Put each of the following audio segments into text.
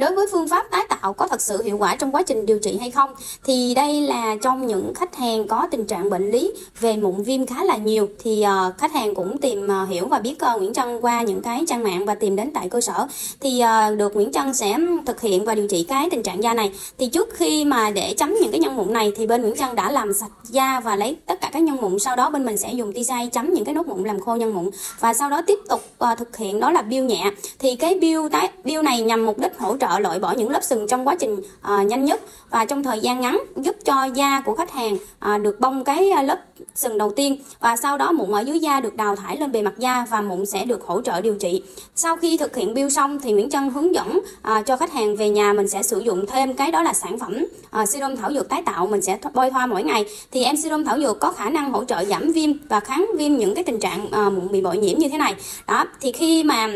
đối với phương pháp tái tạo có thật sự hiệu quả trong quá trình điều trị hay không? Thì đây là trong những khách hàng có tình trạng bệnh lý về mụn viêm khá là nhiều. Thì uh, khách hàng cũng tìm uh, hiểu và biết uh, Nguyễn Trân qua những cái trang mạng và tìm đến tại cơ sở. Thì uh, được Nguyễn Trân sẽ thực hiện và điều trị cái tình trạng da này. Thì trước khi mà để chấm những cái nhân mụn này thì bên Nguyễn Trân đã làm sạch da và lấy tất cả các nhân mụn sau đó bên mình sẽ dùng tia chấm những cái nốt mụn làm khô nhân mụn và sau đó tiếp tục uh, thực hiện đó là biêu nhẹ. Thì cái biêu tái biêu này nhằm mục đích hỗ trợ loại bỏ những lớp sừng trong quá trình uh, nhanh nhất và trong thời gian ngắn giúp cho da của khách hàng uh, được bong cái lớp sừng đầu tiên. Và sau đó mụn ở dưới da được đào thải lên bề mặt da và mụn sẽ được hỗ trợ điều trị. Sau khi thực hiện bill xong thì Nguyễn Trân hướng dẫn à, cho khách hàng về nhà mình sẽ sử dụng thêm cái đó là sản phẩm à, serum thảo dược tái tạo mình sẽ bôi thoa mỗi ngày. Thì em serum thảo dược có khả năng hỗ trợ giảm viêm và kháng viêm những cái tình trạng à, mụn bị bội nhiễm như thế này. Đó thì khi mà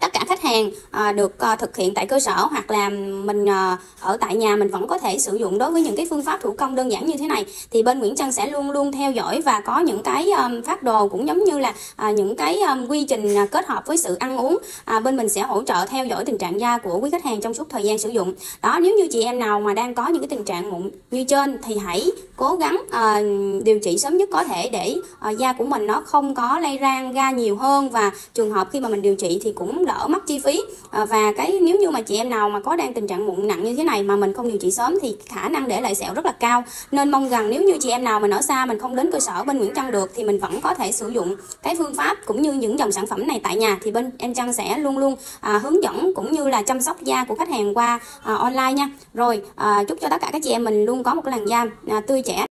tất cả khách hàng à, được à, thực hiện tại cơ sở hoặc là mình à, ở tại nhà mình vẫn có thể sử dụng đối với những cái phương pháp thủ công đơn giản như thế này. Thì bên Nguyễn Trân sẽ luôn luôn theo dõi và có những cái um, phát đồ cũng giống như là à, những cái um, quy trình à, kết hợp với sự ăn uống. À, bên mình sẽ hỗ trợ theo dõi tình trạng da của quý khách hàng trong suốt thời gian sử dụng. Đó nếu như chị em nào mà đang có những cái tình trạng mụn như trên thì hãy cố gắng à, điều trị sớm nhất có thể để à, da của mình nó không có lây lan ra nhiều hơn. Và trường hợp khi mà mình điều trị thì cũng đỡ mất chi phí. Ờ, và cái nếu như mà chị em nào mà có đang tình trạng mụn nặng như thế này mà mình không điều trị sớm thì khả năng để lại sẹo rất là cao. Nên mong rằng nếu như chị em nào mình ở xa mình không đến cơ sở bên Nguyễn Trân được thì mình vẫn có thể sử dụng cái phương pháp cũng như những dòng sản phẩm này tại nhà. Thì bên em Trân sẽ luôn luôn à, hướng dẫn cũng như là chăm sóc da của khách hàng qua à, online nha. Rồi à, chúc cho tất cả các chị em mình luôn có một cái làn da à, tươi trẻ.